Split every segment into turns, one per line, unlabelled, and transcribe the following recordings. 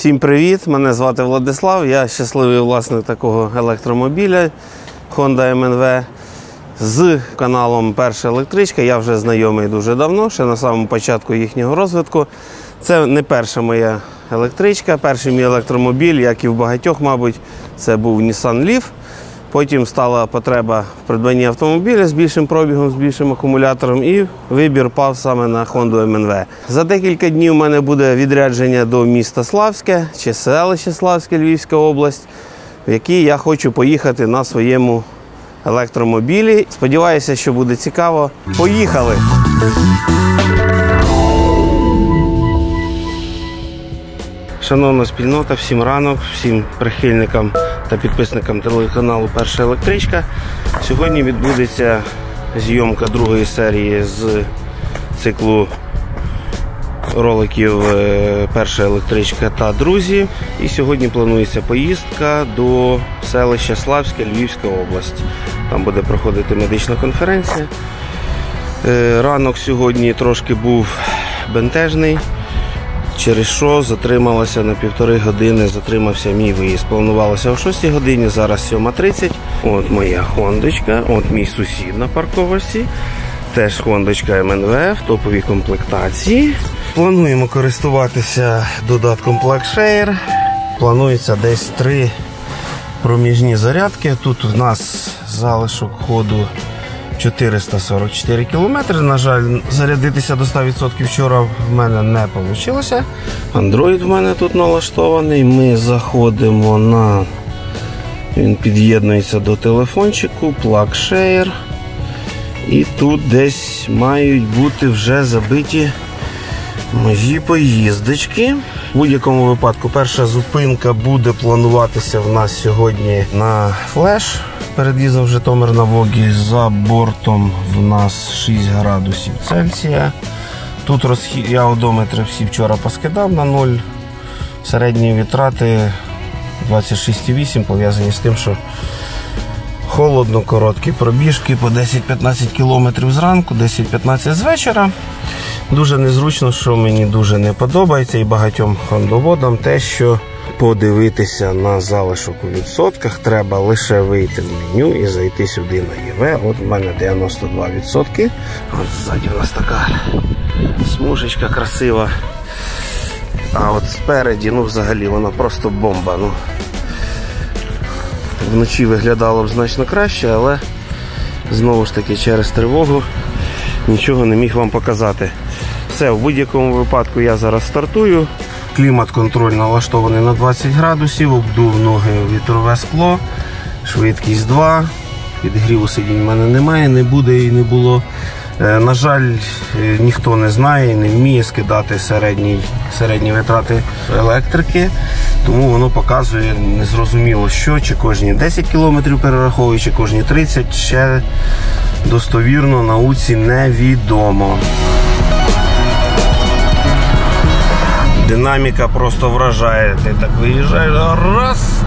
Всім привіт! Мене звати Владислав. Я щасливий власник такого електромобіля Honda MNV. З каналом Перша електричка я вже знайомий дуже давно, ще на самому початку їхнього розвитку. Це не перша моя електричка. Перший мій електромобіль, як і в багатьох, мабуть, це був Nissan Leaf. Потім стала потреба в придбанні автомобіля з більшим пробігом, з більшим акумулятором, і вибір пав саме на Honda MNV. За декілька днів у мене буде відрядження до міста Славське чи селище Славське, Львівська область, в який я хочу поїхати на своєму електромобілі. Сподіваюся, що буде цікаво. Поїхали! Шановна спільнота, всім ранок, всім прихильникам та підписникам телеканалу Перша електричка. Сьогодні відбудеться зйомка другої серії з циклу роликів е, Перша електричка та друзі. І сьогодні планується поїздка до селища Славське, Львівська область. Там буде проходити медична конференція. Е, Ранок сьогодні трошки був бентежний через що затрималася на півтори години, затримався мій виїзд. Планувалося о 6 годині, зараз 7.30. От моя хондочка, от мій сусід на парковочці. Теж хондочка МНВ в топовій комплектації. Плануємо користуватися додатком PlugShare. Планується десь три проміжні зарядки. Тут у нас залишок ходу 444 кілометри. На жаль, зарядитися до 100% вчора в мене не вийшло. Android в мене тут налаштований. Ми заходимо на. Він під'єднується до телефончику, PlugShare. І тут десь мають бути вже забиті мої поїздочки. В будь-якому випадку перша зупинка буде плануватися в нас сьогодні на флеш. Перед'їздом Житомир на Вогі за бортом в нас 6 градусів Цельсія. Тут розхід, я одометри всі вчора поскидав на 0. Середні витрати 26,8 пов'язані з тим, що холодно, короткі пробіжки по 10-15 км зранку, 10-15 з вечора. Дуже незручно, що мені дуже не подобається і багатьом хондоводам те, що подивитися на залишок у відсотках, треба лише вийти в меню і зайти сюди на ЄВ. От в мене 92%. От ззаді у нас така смужечка красива. А от спереді, ну взагалі, вона просто бомба. Ну, Вночі виглядало б значно краще, але знову ж таки через тривогу нічого не міг вам показати. Все, в будь-якому випадку я зараз стартую. Клімат-контроль налаштований на 20 градусів, обдув ноги вітрове скло, швидкість 2. Підгріву сидінь в мене немає, не буде і не було. Е, На жаль, е, ніхто не знає і не вміє скидати середні, середні витрати електрики, тому воно показує незрозуміло що, чи кожні 10 км перераховує, чи кожні 30 ще достовірно науці невідомо. Динаміка просто вражає. Ти так виїжджаєш раз.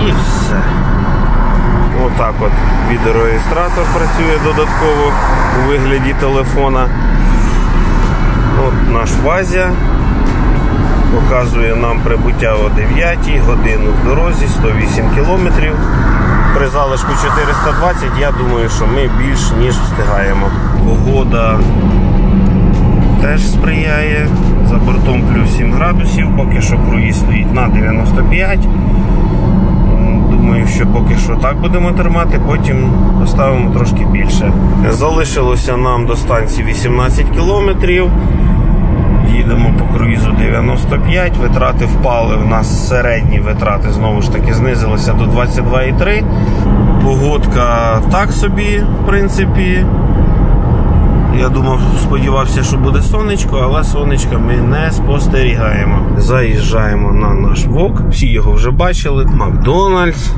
І все. Отак от відеореєстратор працює додатково у вигляді телефона. От наш Вазя показує нам прибуття о 9 годину в дорозі, 108 кілометрів. При залишку 420, я думаю, що ми більш ніж встигаємо. Погода теж сприяє. За бортом плюс 7 градусів, поки що круїз стоїть на 95. Думаю, що поки що так будемо тримати, потім поставимо трошки більше. Залишилося нам до станції 18 кілометрів. Їдемо по круїзу 95, витрати впали. В нас середні витрати знову ж таки знизилися до 22,3. Погодка так собі, в принципі. Я думав, сподівався, що буде сонечко, але сонечка ми не спостерігаємо. Заїжджаємо на наш вок. Всі його вже бачили. Макдональдс.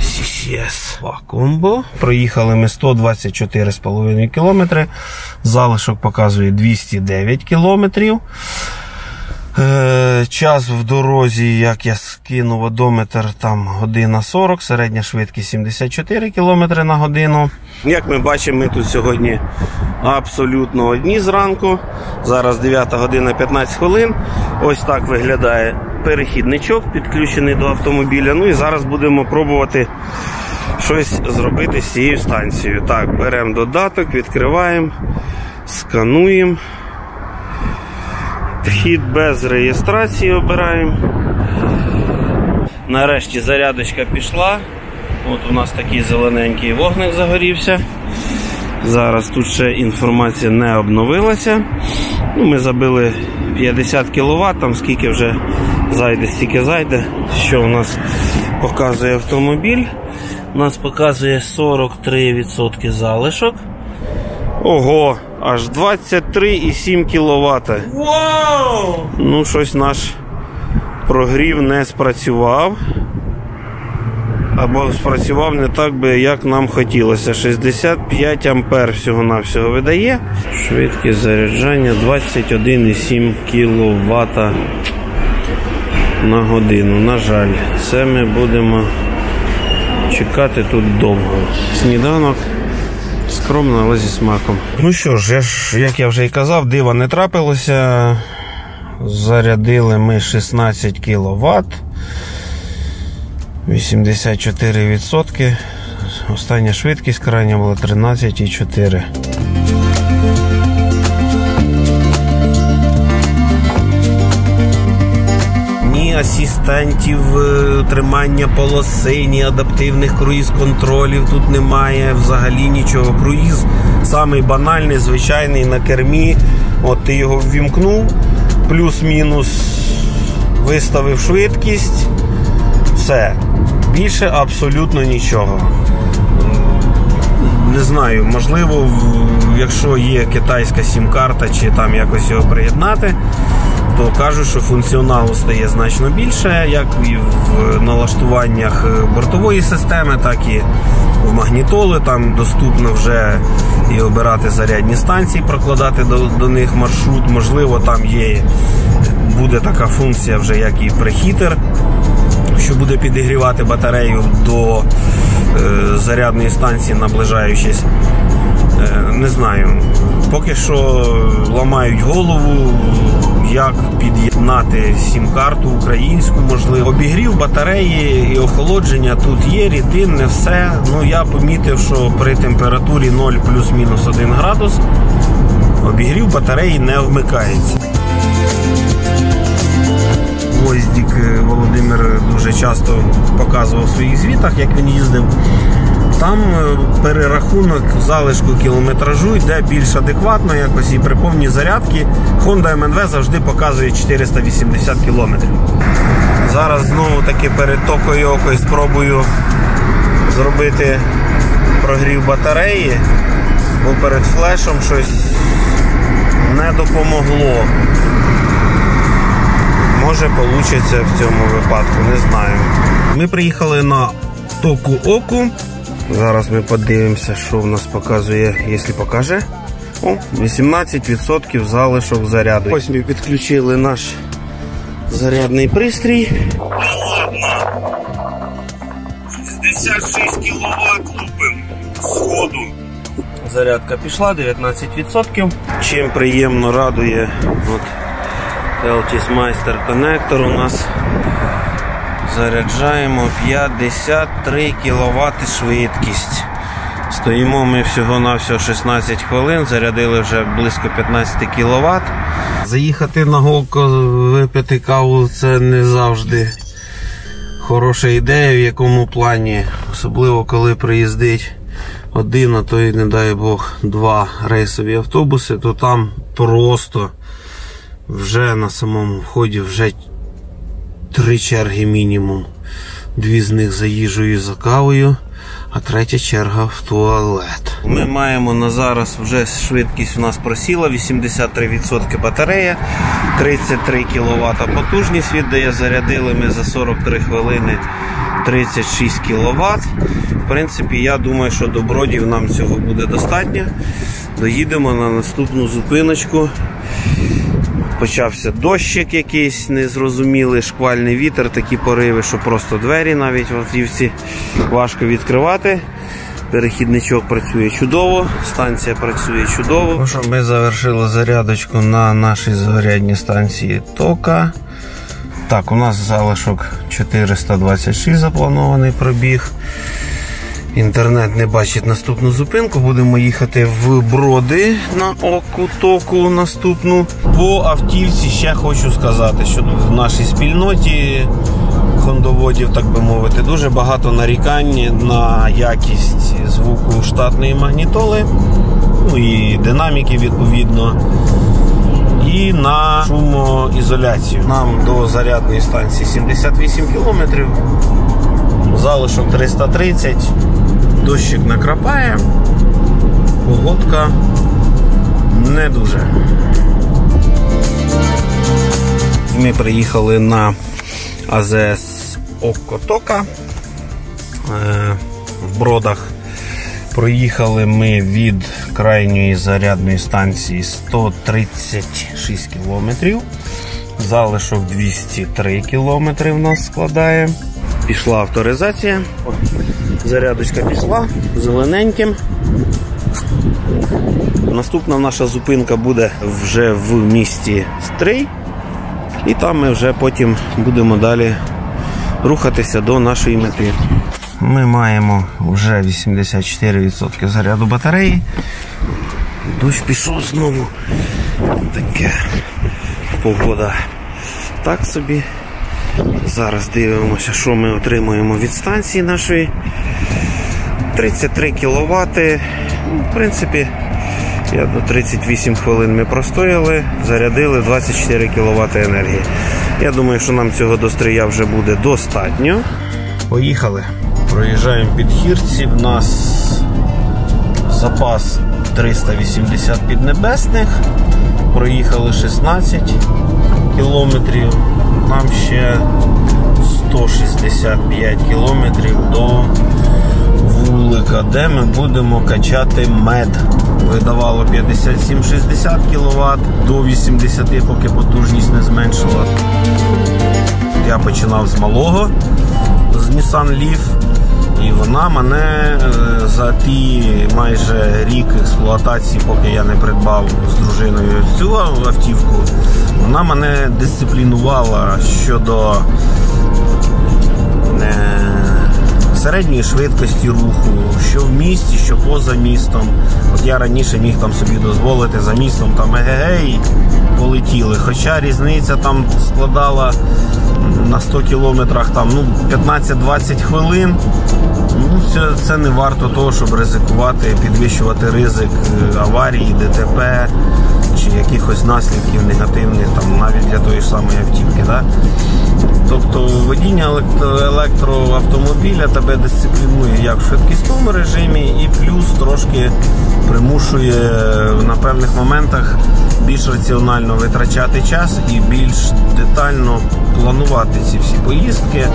CCS Комбо. Проїхали ми 124,5 км. Залишок показує 209 км. Е, час в дорозі, як я скинув одометр, там година 40, середня швидкість 74 км на годину. Як ми бачимо, ми тут сьогодні абсолютно одні зранку. Зараз 9 година 15 хвилин. Ось так виглядає перехідничок, підключений до автомобіля. Ну і зараз будемо пробувати щось зробити з цією станцією. Так, беремо додаток, відкриваємо, скануємо. Вхід без реєстрації обираємо. Нарешті зарядочка пішла. От у нас такий зелененький вогник загорівся. Зараз тут ще інформація не обновилася. Ну, Ми забили 50 кВт, там скільки вже зайде, стільки зайде. Що у нас показує автомобіль? У нас показує 43% залишок. Ого, аж 23,7 кВт.
Вау!
Ну, щось наш прогрів не спрацював. Або спрацював не так би, як нам хотілося. 65 ампер всього-навсього видає. Швидкість заряджання 21,7 кВт на годину. На жаль, це ми будемо чекати тут довго. Сніданок. Скромно, але зі смаком. Ну що ж, я ж, як я вже і казав, дива не трапилося. Зарядили ми 16 кВт. 84%. Остання швидкість крайня була 13,4. Ні асистентів е, тримання полоси, ні адаптивних круїз-контролів тут немає. Взагалі нічого. Круїз самий банальний, звичайний на кермі. От ти його ввімкнув, плюс-мінус виставив швидкість. Все. Більше абсолютно нічого. Не знаю, можливо, якщо є китайська сім-карта чи там якось його приєднати, то кажуть, що функціоналу стає значно більше, як і в налаштуваннях е, бортової системи, так і в магнітоли. Там доступно вже і обирати зарядні станції, прокладати до, до них маршрут. Можливо, там є буде така функція, вже як і прихітер, що буде підігрівати батарею до е, зарядної станції, наближаючись. Е, не знаю. Поки що ламають голову, як під'єднати сім-карту українську, можливо. Обігрів батареї і охолодження тут є, рідинне, все. Ну я помітив, що при температурі 0 плюс-мінус 1 градус обігрів батареї не вмикається. Гвоздік е, Володимир дуже часто показував в своїх звітах, як він їздив. Там е, перерахунок залишку кілометражу йде більш адекватно, якось і при повній зарядці Honda M-NV завжди показує 480 км. Зараз знову таки перед токою окою спробую зробити прогрів батареї, бо перед флешом щось не допомогло. Може вийде в цьому випадку, не знаю. Ми приїхали на току оку. Зараз ми подивимося, що в нас показує, якщо покаже. О, 18% залишок заряду. Ось ми підключили наш зарядний пристрій. 66 кВт лупим сходу. Зарядка пішла 19%. Чим приємно радує от Eltis Meister коннектор у нас. Заряджаємо 53 кВт швидкість. Стоїмо ми всього-навсього 16 хвилин, зарядили вже близько 15 кВт. Заїхати на голко, випити каву це не завжди хороша ідея, в якому плані, особливо коли приїздить один, а то й, не дай Бог, два рейсові автобуси, то там просто вже на самому вході вже три черги мінімум. Дві з них за їжею і за кавою, а третя черга в туалет. Ми маємо на зараз вже швидкість у нас просіла, 83% батарея, 33 кВт потужність віддає. Зарядили ми за 43 хвилини 36 кВт. В принципі, я думаю, що до бродів нам цього буде достатньо. Доїдемо на наступну зупиночку. Почався дощик якийсь незрозумілий, шквальний вітер, такі пориви, що просто двері навіть в автівці важко відкривати. Перехідничок працює чудово, станція працює чудово. Ну що, Ми завершили зарядочку на нашій зарядній станції Тока. Так, у нас залишок 426 запланований пробіг. Інтернет не бачить наступну зупинку. Будемо їхати в броди на оку току наступну. По автівці ще хочу сказати, що в нашій спільноті хондоводів, так би мовити, дуже багато нарікань на якість звуку штатної магнітоли, ну і динаміки відповідно. І на шумоізоляцію. Нам до зарядної станції 78 км, залишок 330 дощик накрапає, погодка не дуже. Ми приїхали на АЗС Окотока е, в бродах. Проїхали ми від крайньої зарядної станції 136 кілометрів. Залишок 203 кілометри в нас складає. Пішла авторизація. Зарядочка пішла зелененьким. Наступна наша зупинка буде вже в місті Стрий. І там ми вже потім будемо далі рухатися до нашої мети. Ми маємо вже 84% заряду батареї. Дощ пішов знову. Таке погода так собі. Зараз дивимося, що ми отримуємо від станції нашої. 33 кВт. Ну, в принципі, я до 38 хвилин ми простояли, зарядили 24 кВт енергії. Я думаю, що нам цього дострия вже буде достатньо. Поїхали. Проїжджаємо під Хірці. В нас запас 380 піднебесних. Проїхали 16 кілометрів. Нам ще 165 кілометрів до вулика, де ми будемо качати мед. Видавало 57-60 кВт до 80, поки потужність не зменшила. Я починав з малого, з Nissan Leaf. І вона мене за ті майже рік експлуатації, поки я не придбав з дружиною цю автівку, вона мене дисциплінувала щодо середньої швидкості руху, що в місті, що поза містом. От я раніше міг там собі дозволити за містом там егегей полетіли. Хоча різниця там складала на 100 кілометрах там ну 15-20 хвилин. Це, це не варто того, щоб ризикувати, підвищувати ризик е, аварії, ДТП чи якихось наслідків негативних там навіть для тої ж самої автівки. Да? Тобто водіння електроавтомобіля тебе дисциплінує як в швидкісному режимі, і плюс трошки примушує на певних моментах більш раціонально витрачати час і більш детально планувати ці всі поїздки.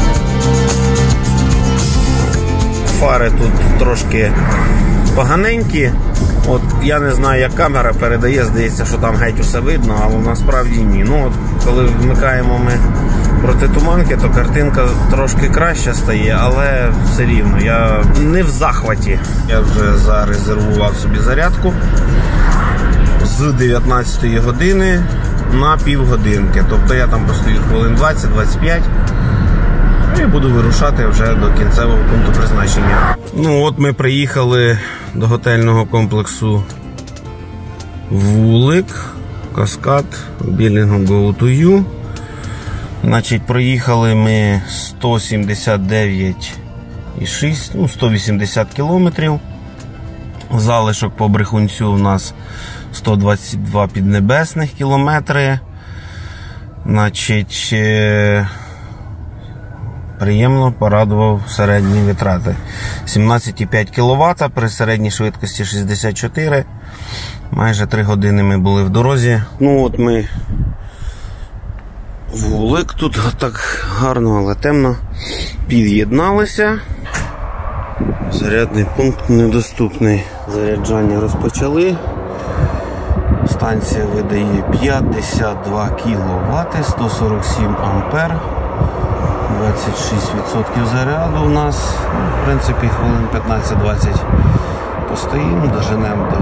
Фари тут трошки поганенькі. От Я не знаю, як камера передає, здається, що там геть усе видно, але насправді ні. Ну от Коли вмикаємо ми проти туманки, то картинка трошки краща стає, але все рівно я не в захваті. Я вже зарезервував собі зарядку з 19 години на півгодинки. Тобто я там постою хвилин 20-25. І буду вирушати вже до кінцевого пункту призначення. Ну от Ми приїхали до готельного комплексу Вулик, Каскад, білінгом You. Значить, Проїхали ми 179,6, ну 180 кілометрів. Залишок по брехунцю у нас 122 піднебесних кілометри. Значить, е, приємно порадував середні витрати. 17,5 кВт при середній швидкості 64. Майже 3 години ми були в дорозі. Ну от ми вулик тут так гарно, але темно. Під'єдналися. Зарядний пункт недоступний. Заряджання розпочали. Станція видає 52 кВт, 147 ампер, 26% заряду у нас. Ну, В принципі, хвилин 15-20 постоїмо, доженемо до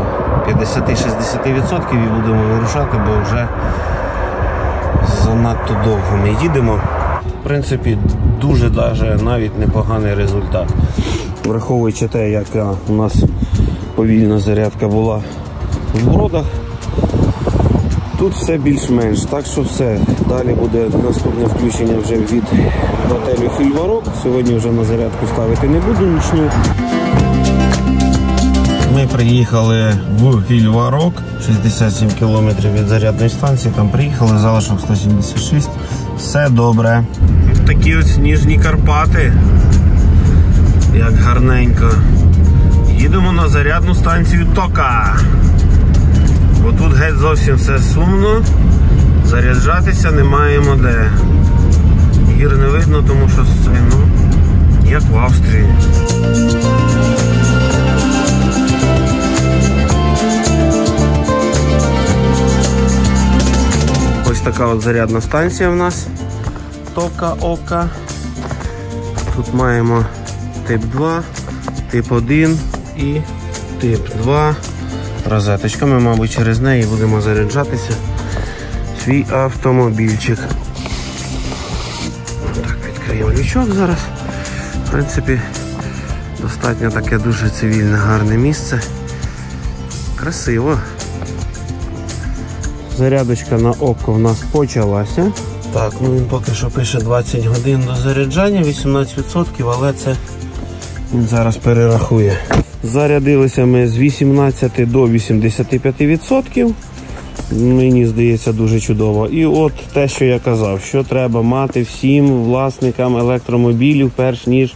50-60% і будемо вирушати, бо вже занадто довго ми їдемо. В принципі, дуже навіть непоганий результат. Враховуючи те, яка у нас повільна зарядка була в бродах, тут все більш-менш. Так що все. Далі буде наступне включення вже від готелю Хільварок. Сьогодні вже на зарядку ставити не буду нічну. Ми приїхали в Хільварок, 67 км від зарядної станції. Там приїхали, залишок 176. Все добре. Такі ось сніжні Карпати. Як гарненько. Їдемо на зарядну станцію Тока. Бо тут геть зовсім все сумно. Заряджатися не маємо де. Гір не видно, тому що це, ну, як в Австрії. Ось така от зарядна станція в нас. Тока Ока. Тут маємо тип 2, тип 1 і тип 2. Розеточка. Ми, мабуть, через неї будемо заряджатися. Свій автомобільчик. Так, відкриємо лючок зараз. В принципі, достатньо таке дуже цивільне, гарне місце. Красиво. Зарядочка на око в нас почалася. Так, ну він поки що пише 20 годин до заряджання, 18%, але це він зараз перерахує. Зарядилися ми з 18 до 85%. Мені здається дуже чудово. І от те, що я казав, що треба мати всім власникам електромобілів, перш ніж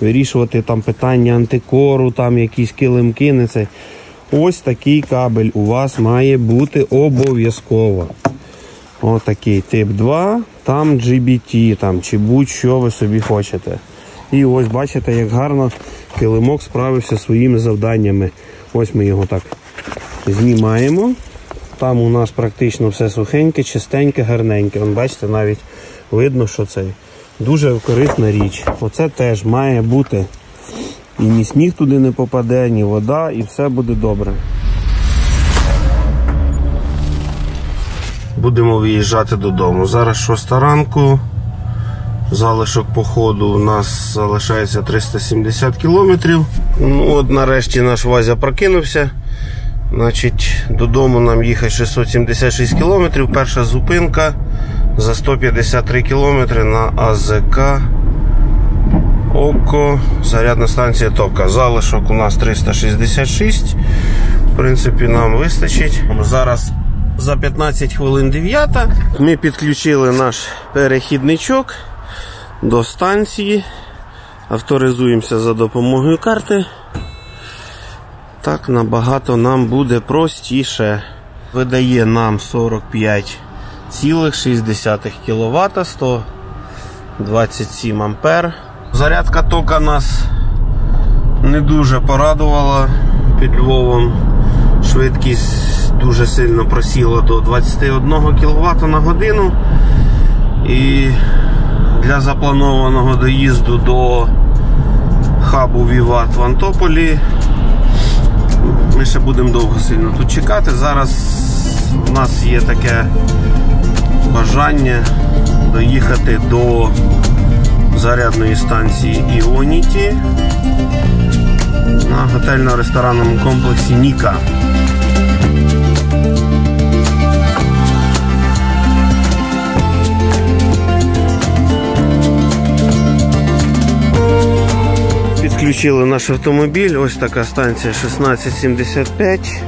вирішувати там питання антикору, там якісь килимки. Не це. Ось такий кабель у вас має бути обов'язково. Отакий тип 2, там GBT, там, чи будь-що ви собі хочете. І ось бачите, як гарно килимок справився своїми завданнями. Ось ми його так знімаємо. Там у нас практично все сухеньке, чистеньке, гарненьке. Вон, бачите, навіть видно, що це дуже корисна річ. Оце теж має бути. І ні сніг туди не попаде, ні вода, і все буде добре. Будемо виїжджати додому. Зараз 6 ранку. Залишок походу у нас залишається 370 кілометрів. Ну от нарешті наш Вазя прокинувся. Значить, додому нам їхати 676 кілометрів. Перша зупинка за 153 кілометри на АЗК. Око, зарядна станція Тока. Залишок у нас 366. В принципі, нам вистачить. Зараз за 15 хвилин 9. Ми підключили наш перехідничок до станції. Авторизуємося за допомогою карти. Так набагато нам буде простіше. Видає нам 45,6 кВт, 127 ампер. Зарядка тока нас не дуже порадувала під Львовом. Швидкість дуже сильно просіла до 21 кВт на годину. І для запланованого доїзду до хабу Віват в Антополі ми ще будемо довго сильно тут чекати. Зараз у нас є таке бажання доїхати до зарядної станції Іоніті на готельно-ресторанному комплексі Ніка. Підключили наш автомобіль. Ось така станція 1675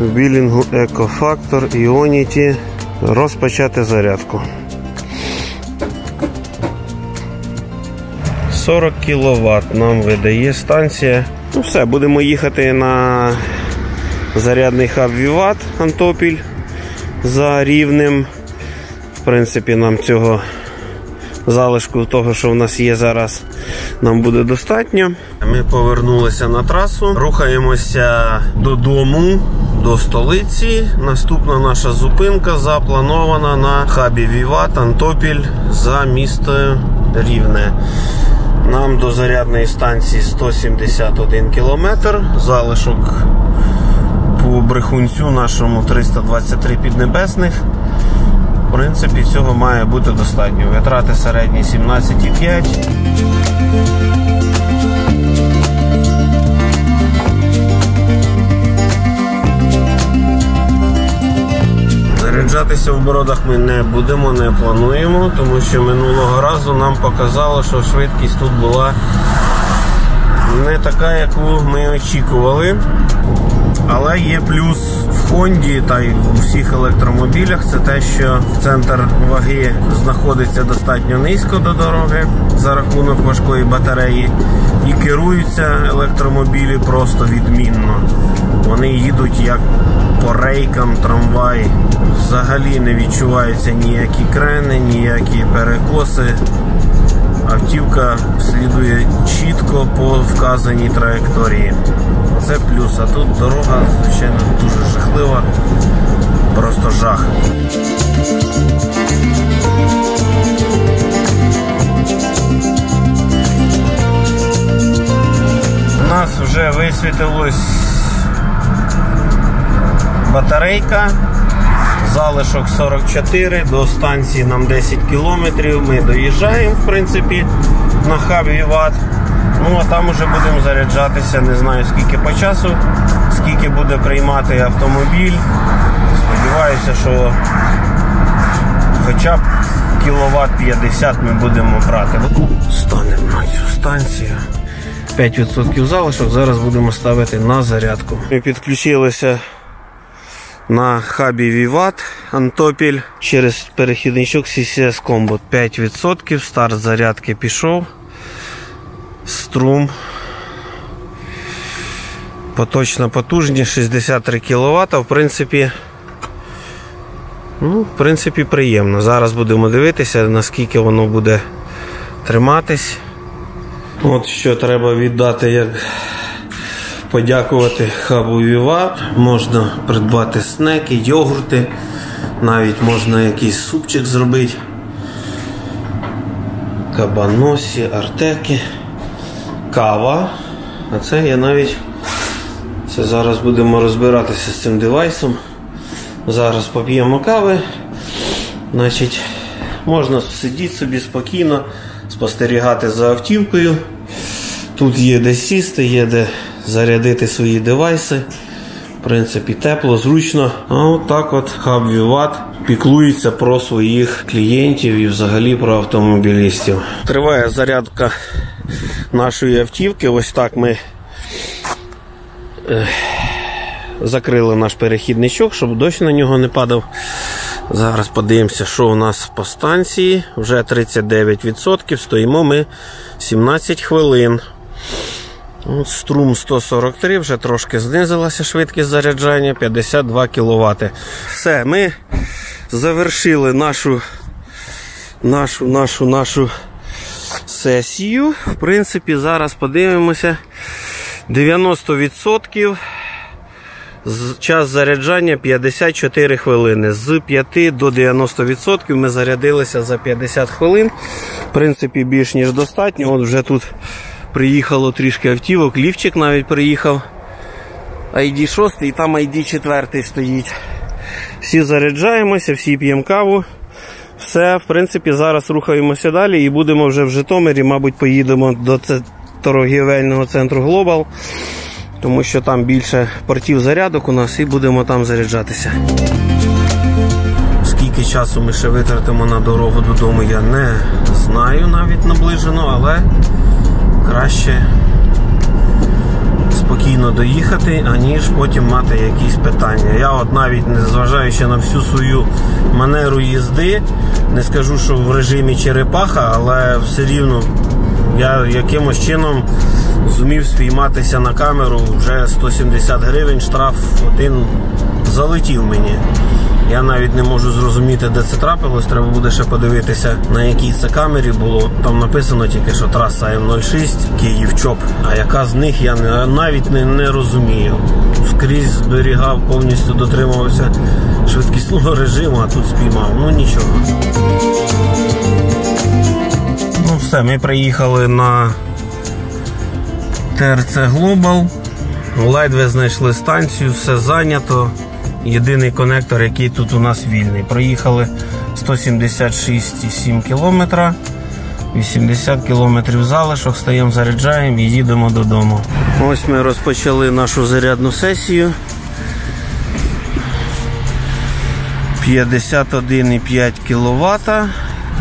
в білінгу Екофактор Іоніті. Розпочати зарядку. 40 кВт нам видає станція. Ну все, будемо їхати на зарядний хаб Віват Антопіль за рівнем. В принципі, нам цього залишку того, що в нас є зараз, нам буде достатньо. Ми повернулися на трасу, рухаємося додому. до столиці. Наступна наша зупинка запланована на хабі Віват Антопіль за місто Рівне. Нам до зарядної станції 171 кілометр. Залишок по брехунцю нашому 323 піднебесних. Принципі, цього має бути достатньо. Витрати середні 17,5. Заряджатися в бородах ми не будемо, не плануємо, тому що минулого разу нам показало, що швидкість тут була не така, яку ми очікували. Але є плюс в Хонді та й в усіх електромобілях це те, що центр ваги знаходиться достатньо низько до дороги за рахунок важкої батареї, і керуються електромобілі просто відмінно. Вони їдуть як по рейкам трамвай. Взагалі не відчуваються ніякі крени, ніякі перекоси. Автівка слідує чітко по вказаній траєкторії. Це плюс, а тут дорога, звичайно, дуже жахлива, просто жах. У нас вже висвітилось батарейка. Залишок 44, до станції нам 10 кілометрів. Ми доїжджаємо, в принципі, на хабі Ват. Ну, а там вже будемо заряджатися, не знаю скільки по часу, скільки буде приймати автомобіль. Сподіваюся, що хоча б кіловат 50 ми будемо брати. Станемо на цю станцію. 5% залишок. Зараз будемо ставити на зарядку. Ми підключилися на хабі Віват Антопіль через перехідничок CCS Combo 5%. Старт зарядки пішов. Струм. Поточна потужність 63 кВт. В принципі, ну, в принципі, приємно. Зараз будемо дивитися, наскільки воно буде триматись. От що треба віддати, як подякувати хабу Віват. Можна придбати снеки, йогурти, навіть можна якийсь супчик зробити. Кабаносі, артеки, кава. А це я навіть це зараз будемо розбиратися з цим девайсом. Зараз поп'ємо кави. Значить, Можна сидіти собі спокійно, спостерігати за автівкою. Тут є де сісти, є де зарядити свої девайси. В принципі, тепло, зручно. А от так от хаб Віват піклується про своїх клієнтів і взагалі про автомобілістів. Триває зарядка нашої автівки. Ось так ми е, закрили наш перехідничок, щоб дощ на нього не падав. Зараз подивимося, що у нас по станції. Вже 39%. Стоїмо ми 17 хвилин. От Струм 143, вже трошки знизилася швидкість заряджання 52 кВт. Все, ми завершили нашу нашу, нашу, нашу сесію. В принципі, зараз подивимося. 90% час заряджання 54 хвилини. З 5 до 90% ми зарядилися за 50 хвилин. В принципі, більш ніж достатньо. От вже тут приїхало трішки автівок, лівчик навіть приїхав. ID 6 і там ID 4 стоїть. Всі заряджаємося, всі п'ємо каву. Все, в принципі, зараз рухаємося далі і будемо вже в Житомирі, мабуть, поїдемо до торгівельного центру Глобал, тому що там більше портів зарядок у нас і будемо там заряджатися. Скільки часу ми ще витратимо на дорогу додому, я не знаю навіть наближено, але краще спокійно доїхати, аніж потім мати якісь питання. Я от навіть незважаючи на всю свою манеру їзди, не скажу, що в режимі черепаха, але все рівно я якимось чином зумів спійматися на камеру вже 170 гривень, штраф один залетів мені. Я навіть не можу зрозуміти, де це трапилось. Треба буде ще подивитися, на якій це камері було. Там написано тільки, що траса М06 Київ-Чоп. А яка з них я навіть не, не розумію. скрізь зберігав, повністю дотримувався швидкісного режиму, а тут спіймав. Ну нічого. Ну все, ми приїхали на ТРЦ Global. Ледве знайшли станцію, все зайнято. Єдиний конектор, який тут у нас вільний. Проїхали 176,7 км. 80 кілометрів залишок, стаємо, заряджаємо і їдемо додому. Ось ми розпочали нашу зарядну сесію. 51,5 кВт.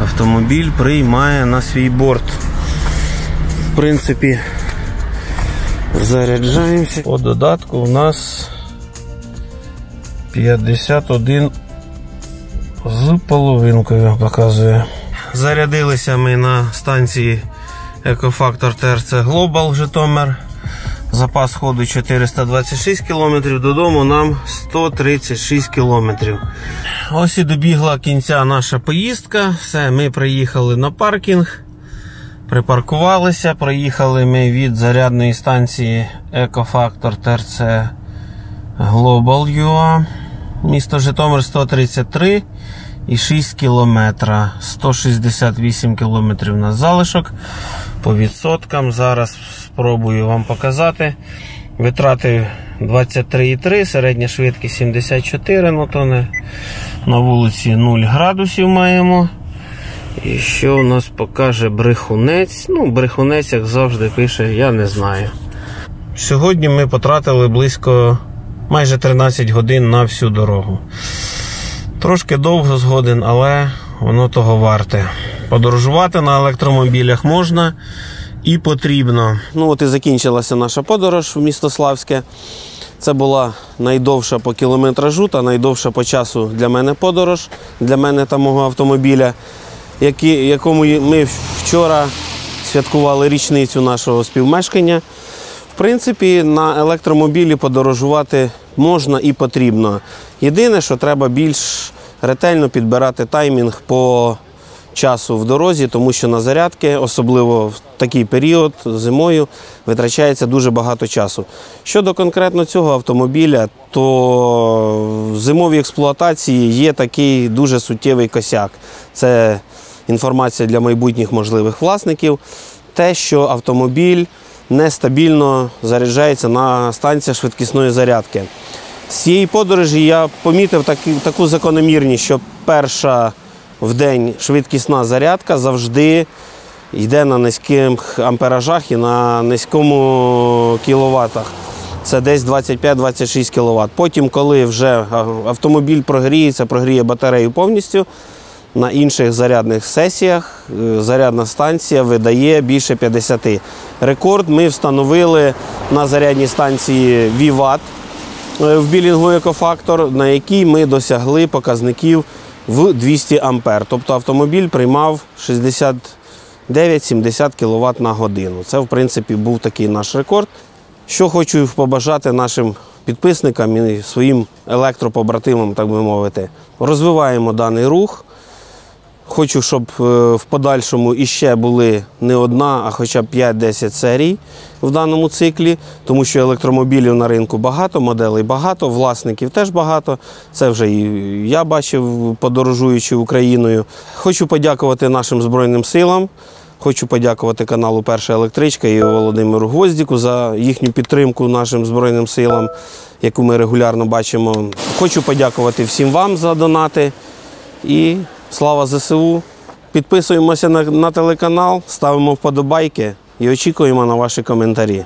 Автомобіль приймає на свій борт. В принципі, заряджаємося. По додатку у нас 51 з половинкою показує. Зарядилися ми на станції Екофактор ТРЦ Global Житомир. Запас ходу 426 км, додому нам 136 км. Ось і добігла кінця наша поїздка. Все, ми приїхали на паркінг, припаркувалися. Проїхали ми від зарядної станції Екофактор ТРЦ Global UA. Місто Житомир 133 і 6 кілометра. 168 кілометрів на залишок. По відсоткам. Зараз спробую вам показати. Витрати 23,3, середня швидкість 74 ну то не на вулиці 0 градусів маємо. І що у нас покаже брехунець? Ну, брехунець, як завжди, пише, я не знаю. Сьогодні ми потратили близько майже 13 годин на всю дорогу. Трошки довго згоден, але воно того варте. Подорожувати на електромобілях можна і потрібно. Ну от і закінчилася наша подорож в місто Славське. Це була найдовша по кілометражу та найдовша по часу для мене подорож, для мене та мого автомобіля, які, якому ми вчора святкували річницю нашого співмешкання. В принципі, на електромобілі подорожувати можна і потрібно. Єдине, що треба більш ретельно підбирати таймінг по часу в дорозі, тому що на зарядки, особливо в такий період зимою, витрачається дуже багато часу. Щодо конкретно цього автомобіля, то в зимовій експлуатації є такий дуже суттєвий косяк. Це інформація для майбутніх можливих власників. Те, що автомобіль нестабільно заряджається на станціях швидкісної зарядки. З цієї подорожі я помітив таку закономірність, що перша в день швидкісна зарядка завжди йде на низьких амперажах і на низькому кіловатах. Це десь 25-26 кВт. Потім, коли вже автомобіль прогріється, прогріє батарею повністю, на інших зарядних сесіях е, зарядна станція видає більше 50. Рекорд ми встановили на зарядній станції Віват е, в білінгу Екофактор, на якій ми досягли показників в 200 А. Тобто автомобіль приймав 69-70 кВт на годину. Це, в принципі, був такий наш рекорд. Що хочу побажати нашим підписникам і своїм електропобратимам, так би мовити, розвиваємо даний рух. Хочу, щоб е, в подальшому іще були не одна, а хоча б 5-10 серій в даному циклі, тому що електромобілів на ринку багато, моделей багато, власників теж багато. Це вже і я бачив, подорожуючи Україною. Хочу подякувати нашим Збройним силам. Хочу подякувати каналу Перша електричка і Володимиру Гвоздіку за їхню підтримку нашим Збройним силам, яку ми регулярно бачимо. Хочу подякувати всім вам за донати. І Слава ЗСУ! Підписуємося на, на телеканал, ставимо вподобайки і очікуємо на ваші коментарі.